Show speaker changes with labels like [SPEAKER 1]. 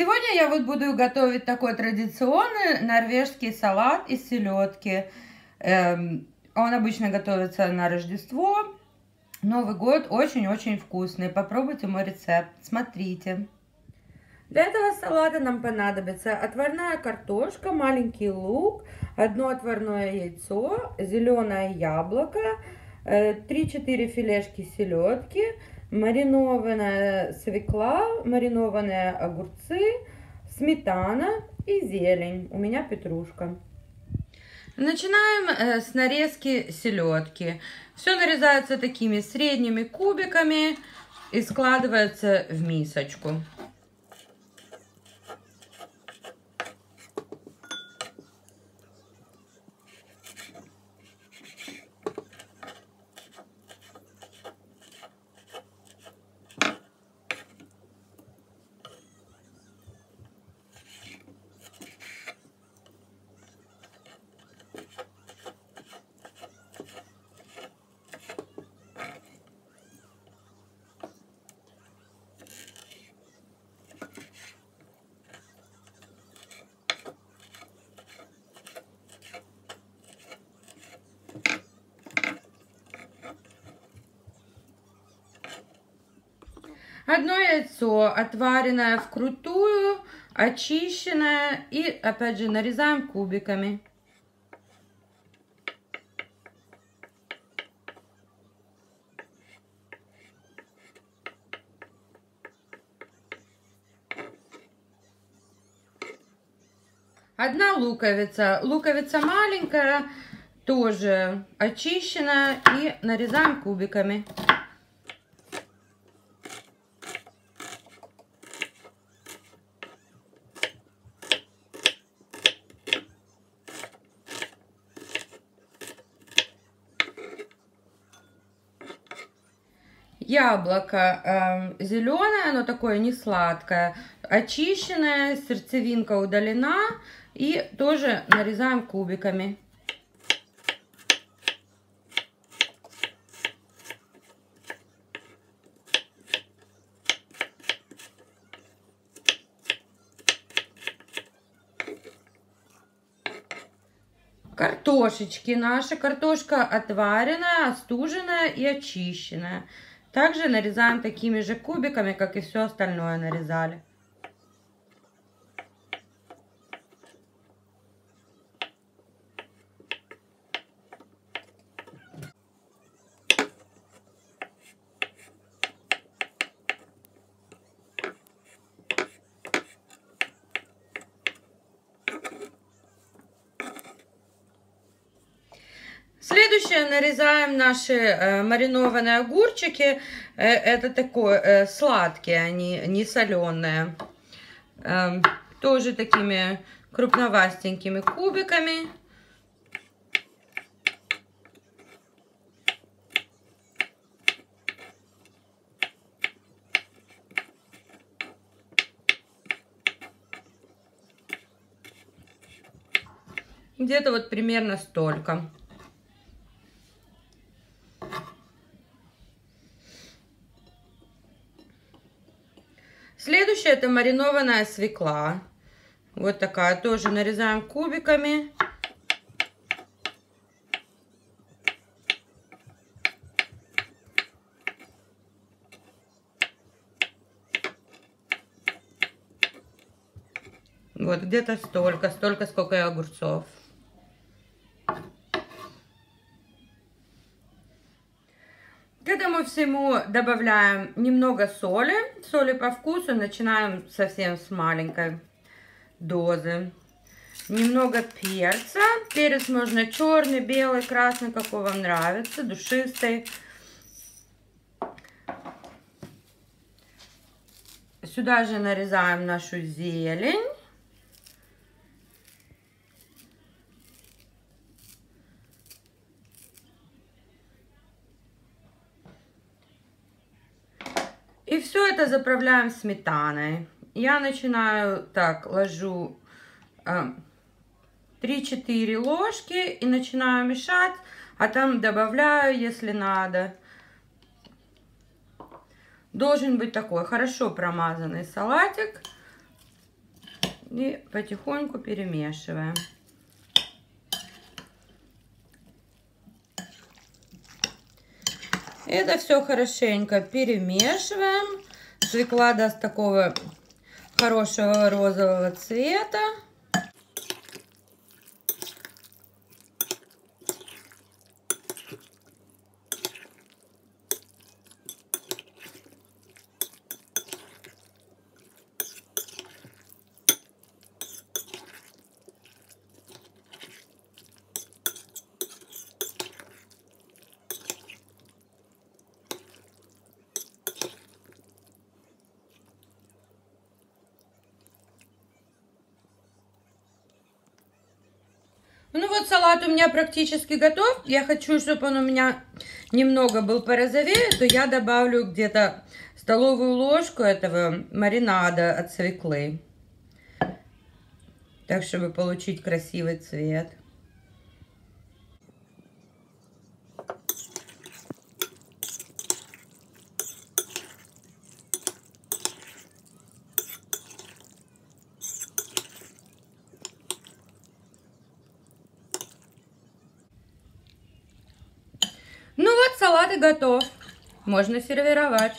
[SPEAKER 1] Сегодня я вот буду готовить такой традиционный норвежский салат из селедки. Эм, он обычно готовится на Рождество. Новый год очень-очень вкусный. Попробуйте мой рецепт. Смотрите. Для этого салата нам понадобится отварная картошка, маленький лук, одно отварное яйцо, зеленое яблоко, 3-4 э, филешки селедки, маринованная свекла, маринованные огурцы, сметана и зелень. У меня петрушка. Начинаем э, с нарезки селедки. Все нарезается такими средними кубиками и складывается в мисочку. Одно яйцо, отваренное вкрутую, очищенное. И опять же нарезаем кубиками. Одна луковица. Луковица маленькая, тоже очищенная. И нарезаем кубиками. Яблоко э, зеленое, оно такое не сладкое, очищенное, сердцевинка удалена и тоже нарезаем кубиками. Картошечки наши. Картошка отваренная, остуженная и очищенная. Также нарезаем такими же кубиками, как и все остальное нарезали. Следующее нарезаем наши э, маринованные огурчики. Э, это такое э, сладкие, они не соленые. Э, тоже такими крупновастенькими кубиками. Где-то вот примерно столько. Следующее это маринованная свекла. Вот такая тоже нарезаем кубиками. Вот где-то столько, столько, сколько и огурцов. Этому всему добавляем немного соли. Соли по вкусу. Начинаем совсем с маленькой дозы. Немного перца. Перец можно черный, белый, красный, какой вам нравится. Душистый. Сюда же нарезаем нашу зелень. И все это заправляем сметаной. Я начинаю так, ложу э, 3-4 ложки и начинаю мешать, а там добавляю, если надо. Должен быть такой хорошо промазанный салатик. И потихоньку перемешиваем. Это все хорошенько перемешиваем. Свекла даст такого хорошего розового цвета. Ну вот салат у меня практически готов. Я хочу, чтобы он у меня немного был порозовее, то я добавлю где-то столовую ложку этого маринада от свеклы. Так, чтобы получить красивый цвет. И готов. Можно сервировать.